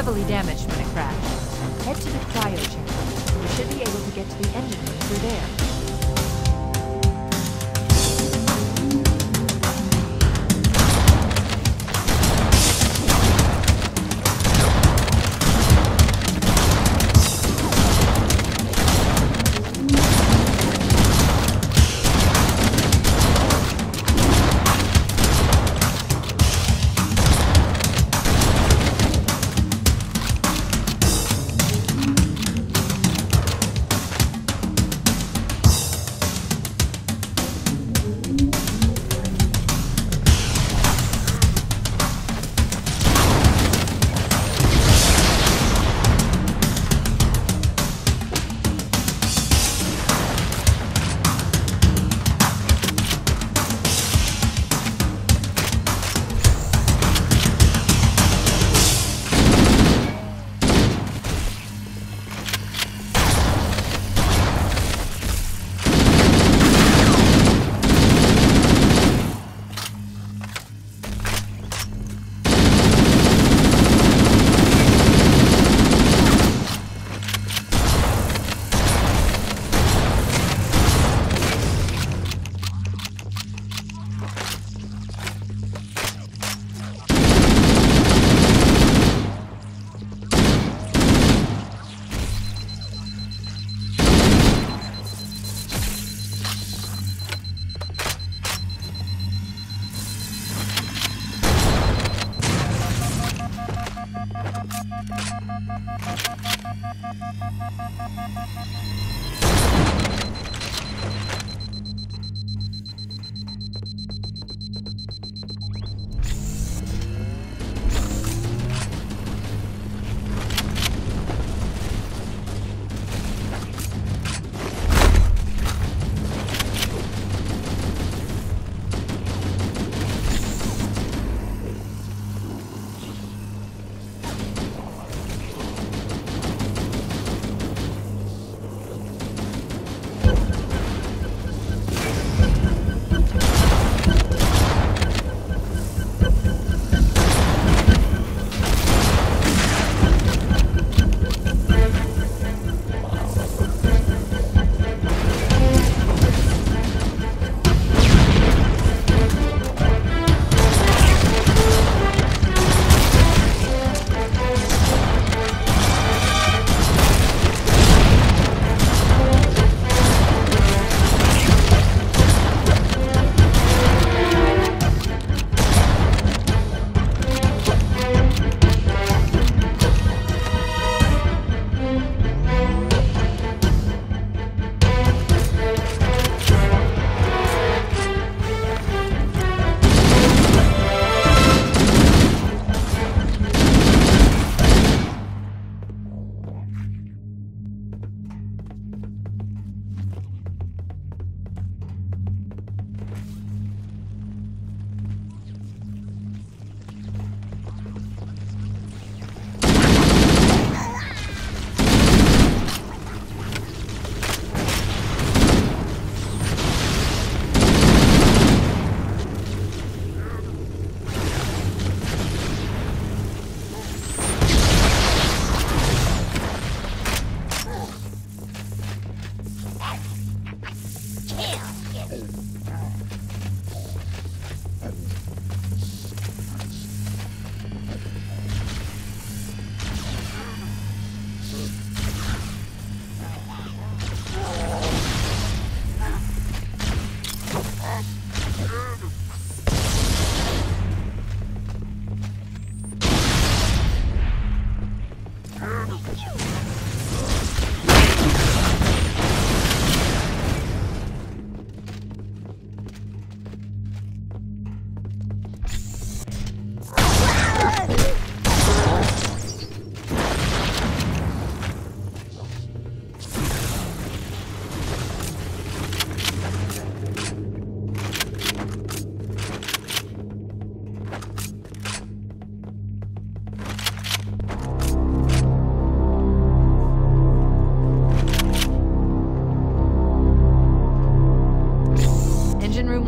heavily damaged when it crashed. Head to the cryo chamber. You should be able to get to the engine room through there.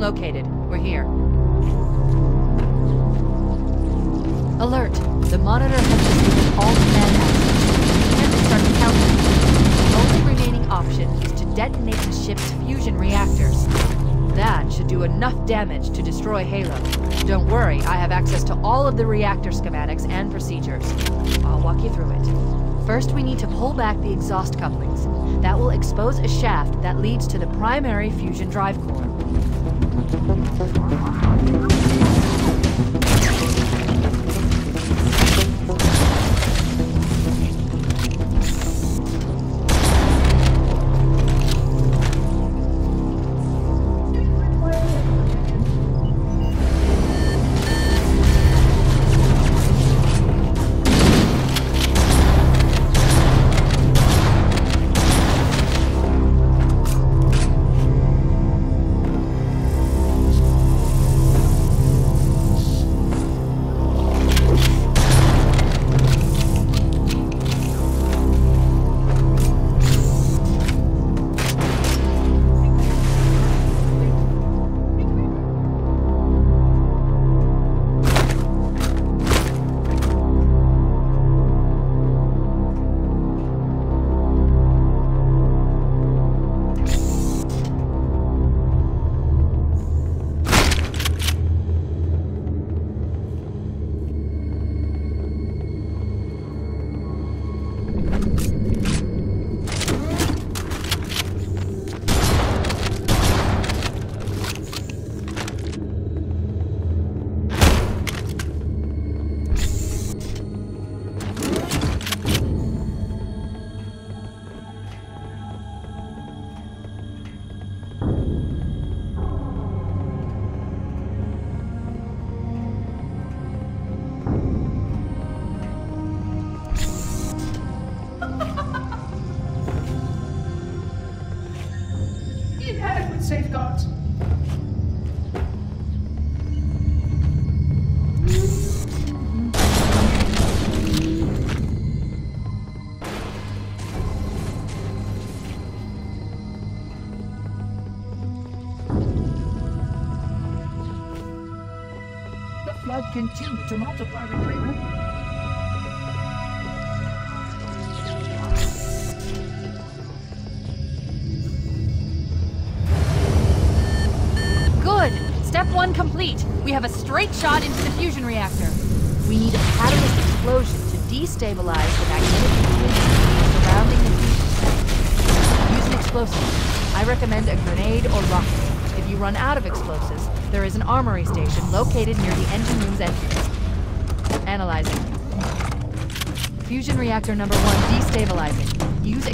Located. We're here. Alert! The monitor has given all command access. And start the countdown. The only remaining option is to detonate the ship's fusion reactors. That should do enough damage to destroy Halo. Don't worry, I have access to all of the reactor schematics and procedures. I'll walk you through it. First, we need to pull back the exhaust couplings. That will expose a shaft that leads to the primary fusion drive core. Inadequate safeguards. Continued to multiply the crater. Good! Step one complete. We have a straight shot into the fusion reactor. We need a catalyst explosion to destabilize the magnetic field surrounding the fusion site. Use an explosive. I recommend a grenade or rocket. If you run out of explosives, there is an armory station located near the engine room's entrance. Analyzing. Fusion reactor number one destabilizing. Use